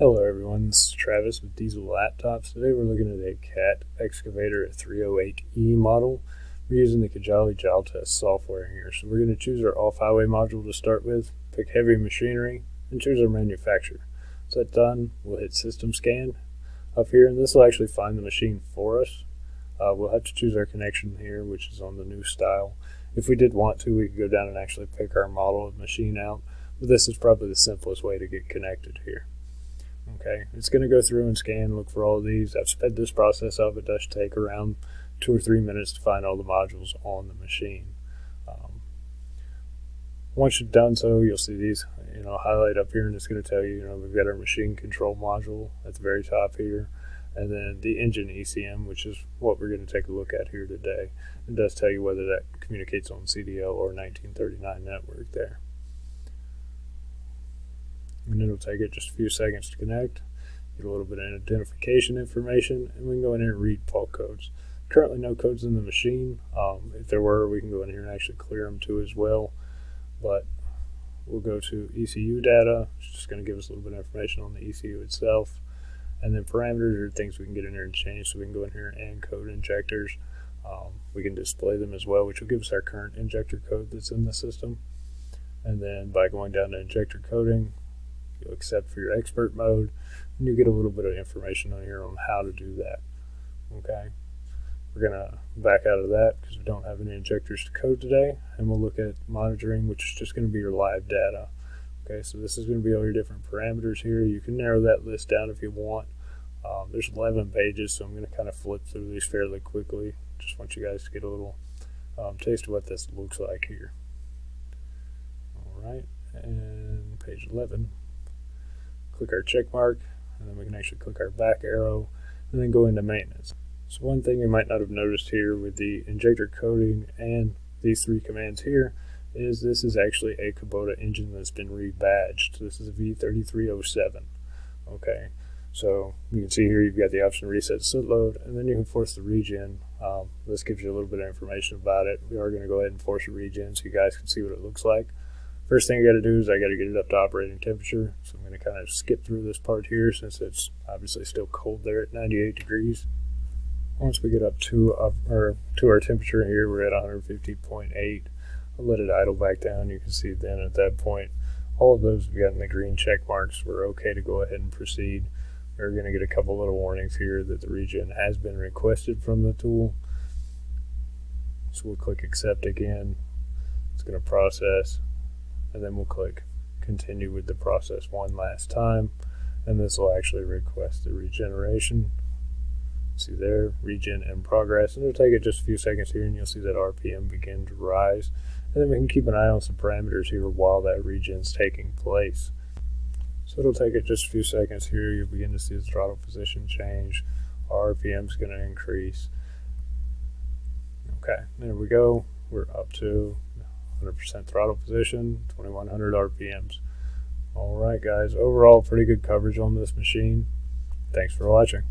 Hello everyone, this is Travis with Diesel Laptops. Today we're looking at a CAT excavator 308E model. We're using the Cojali Jaltest software here. So we're going to choose our off-highway module to start with, pick heavy machinery, and choose our manufacturer. So that's done, we'll hit System Scan up here, and this will actually find the machine for us. Uh, we'll have to choose our connection here, which is on the new style. If we did want to, we could go down and actually pick our model of machine out, but this is probably the simplest way to get connected here. Okay, it's going to go through and scan, look for all of these. I've sped this process up. It does take around two or three minutes to find all the modules on the machine. Um, once you've done so, you'll see these, you know, highlight up here, and it's going to tell you, you know, we've got our machine control module at the very top here, and then the engine ECM, which is what we're going to take a look at here today. It does tell you whether that communicates on CDL or 1939 network there and it'll take it just a few seconds to connect. Get a little bit of identification information, and we can go in here and read fault codes. Currently, no codes in the machine. Um, if there were, we can go in here and actually clear them too as well. But we'll go to ECU data. It's just going to give us a little bit of information on the ECU itself. And then parameters are things we can get in here and change. So we can go in here and code injectors. Um, we can display them as well, which will give us our current injector code that's in the system. And then by going down to injector coding, you accept for your expert mode, and you get a little bit of information on here on how to do that. Okay, we're gonna back out of that because we don't have any injectors to code today, and we'll look at monitoring, which is just going to be your live data. Okay, so this is going to be all your different parameters here. You can narrow that list down if you want. Um, there's 11 pages, so I'm going to kind of flip through these fairly quickly. Just want you guys to get a little um, taste of what this looks like here. All right, and page 11 click our check mark, and then we can actually click our back arrow, and then go into maintenance. So one thing you might not have noticed here with the injector coding and these three commands here is this is actually a Kubota engine that's been rebadged. This is a V3307. Okay, so you can see here you've got the option reset soot load, and then you can force the regen. Um, this gives you a little bit of information about it. We are going to go ahead and force a regen so you guys can see what it looks like. First thing I got to do is I got to get it up to operating temperature. So I'm going to kind of skip through this part here since it's obviously still cold there at 98 degrees. Once we get up to our, to our temperature here, we're at 150.8. I'll let it idle back down. You can see then at that point, all of those we got in the green check marks. We're okay to go ahead and proceed. We're going to get a couple little warnings here that the regen has been requested from the tool. So we'll click accept again. It's going to process and then we'll click continue with the process one last time. And this will actually request the regeneration. See there regen in progress. And it'll take it just a few seconds here and you'll see that RPM begin to rise. And then we can keep an eye on some parameters here while that regen is taking place. So it'll take it just a few seconds here. You'll begin to see the throttle position change. RPM is going to increase. Okay there we go. We're up to 100% throttle position, 2100 RPMs. Alright guys, overall pretty good coverage on this machine. Thanks for watching.